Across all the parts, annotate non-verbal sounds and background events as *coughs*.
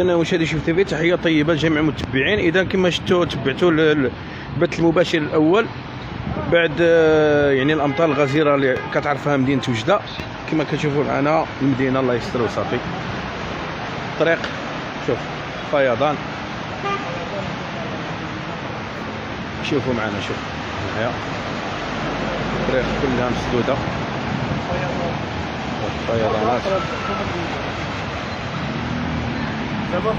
اذا شوف تيفي تحية طيبة لجميع المتبعين. إذا كما شفتوا تبعتوا ال- البث المباشر الأول. بعد آه، يعني الأمطار الغزيرة اللي كتعرفها مدينة وجدة. كما كتشوفوا معنا المدينة الله يستر وصافي الطريق شوف فيضان. شوفوا معنا شوف. معايا الطريق كلها مسدودة. فيضانات. دابا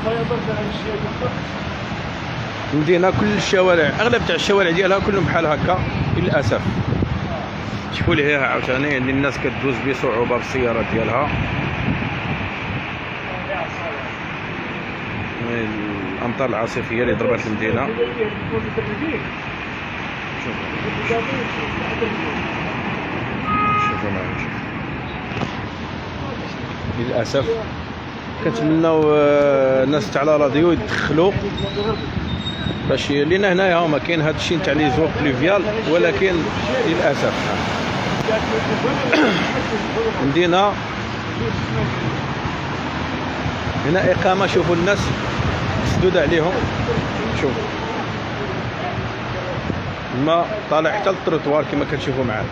المدينة كل الشوارع أغلب تاع الشوارع ديالها كلهم بحال هكا للأسف. شوفوا لي هي عاوتاني يعني الناس كدوز بصعوبة بالسيارات ديالها. الأمطار العاصفية اللي ضربت المدينة. شوفوا. معايا شوف للأسف. كنتمناو الناس تاع لا راديو يدخلوا باش لأن هنايا هما كاين هذا الشيء تاع لي زوق بلوفيال ولكن للأسف. *coughs* مدينة. هنا إقامة شوفوا الناس مسدود عليهم. شوف. الماء طالع حتى للتروطوار كما كتشوفوا معايا.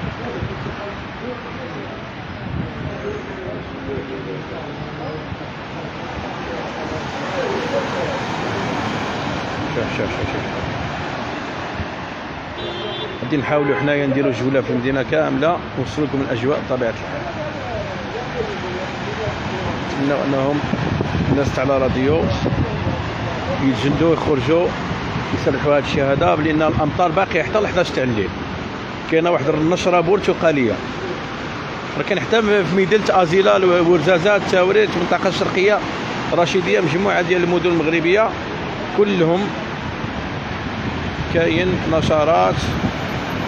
شوف شوف شوف. غادي نحاولوا حنايا نديروا جولة في المدينة كاملة ونوصل لكم الأجواء بطبيعة الحال. نتمنى أنهم الناس تاع راديو يتجندوا يخرجوا يصلحوا هذا الشيء هذا لأن الأمطار باقية حتى ل 11 تاع الليل كاينة واحد النشرة برتقاليه كاين حتى في ميدان ازيلا ورزازات تاوريت المنطقة الشرقيه رشيديه مجموعة ديال المدن المغربية كلهم كاين نشرات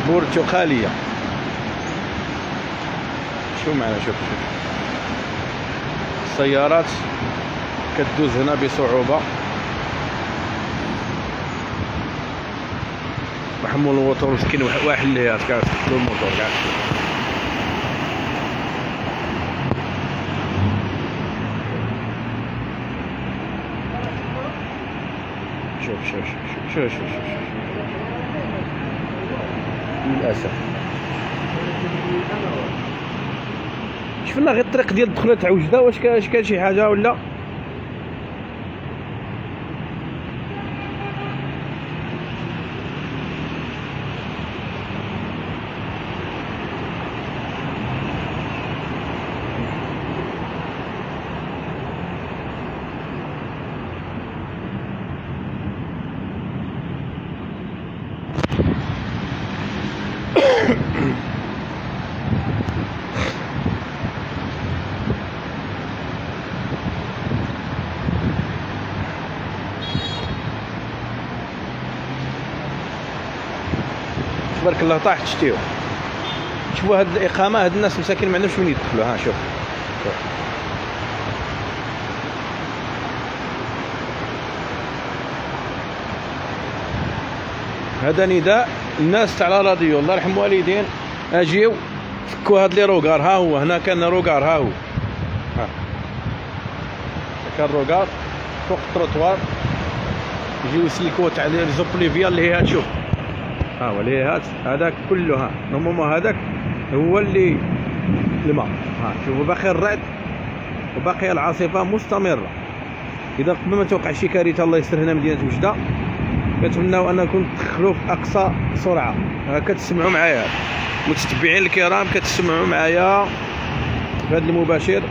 برتقالية. شوف معنا شوف شوف. السيارات كتدوز هنا بصعوبة. محمول الموتور مسكين واحد اللي كاع الموتور كاع شوف شوف شوف شوف شوف شوف للأسف. شفنا غير الطريق ديال الدخلة تاع وجدة؟ واش كاين شي حاجة ولا؟ تبارك الله طاح تشتيو. شوفوا هاد الإقامة هاد الناس مساكين ما عندهمش وين يدخلوا. ها شوف. شوف هذا نداء الناس تاع la RADEEO. الله يرحم والدين أجيو فكوا هاد les regards ها هو هنا كان regard ها هو. ها. كان regard فوق التروطوار يجيو يسلكوا تاع les eaux pluviales اللي هي تشوف ها هات هذاك كله ها normalement هذاك هو اللي الماء ها شوفوا باقي الرعد وباقي العاصفة مستمرة. إذا قبل ما توقع شي كارثة الله يستر هنا مدينة وجدة. كنتمناو انكم تدخلوا في أقصى سرعة. كتسمعوا معايا. متتبعين الكرام كتسمعوا معايا. في هذا المباشر.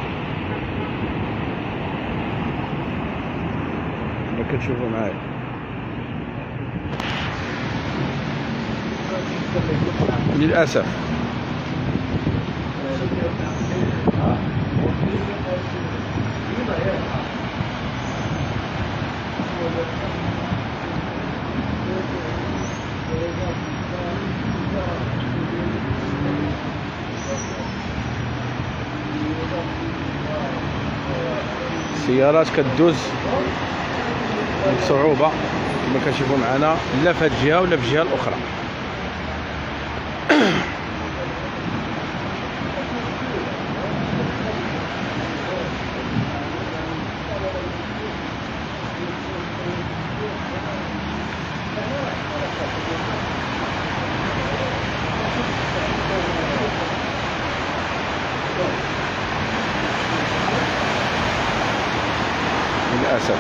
كتشوفوا معايا. للأسف. السيارات كدوز بصعوبه كما كنشوفوا معنا لا في هذه الجهة ولا في الجهة الأخرى. للأسف.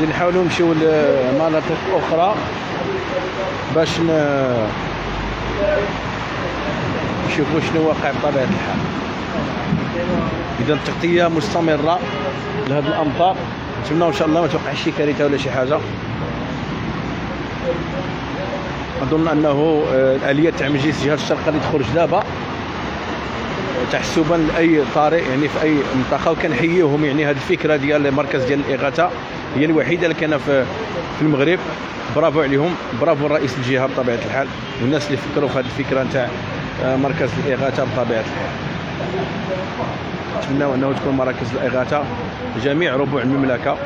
غادي نحاولوا نمشيو لمناطق أخرى باش. نشوفوا شنو واقع بطبيعة الحال. إذا التغطية مستمرة لهذه الأمطار. نتمنى إن شاء الله ما توقعش شي كارثة ولا شي حاجة. اظن أنه آه، الآلية تاع مجلس جهه الشرق غادي تخرج دابا. تحسبا لأي طارئ يعني في أي منطقة وكنحييهم يعني هذه الفكرة ديال المركز ديال الإغاثة. هي الوحيدة اللي كاينة في في المغرب. برافو عليهم. برافو رئيس الجهة بطبيعة الحال. والناس اللي فكروا في هذه الفكرة نتاع آه، مركز الإغاثة بطبيعة الحال. نتمنى أنه تكون مراكز الإغاثة. جميع ربوع المملكة.